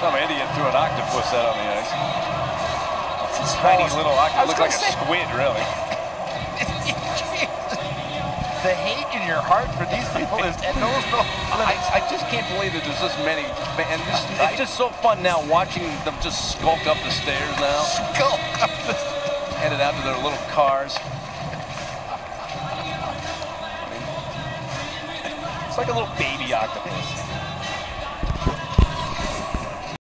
Some idiot threw an octopus out on the ice. It's a tiny oh, little octopus. Looks like a squid, really. the hate in your heart for these people is it no I. I just can't believe that there's this many. And this, it's just so fun now watching them just skulk up the stairs now, Skulk up the stairs. headed out to their little cars. It's like a little baby octopus.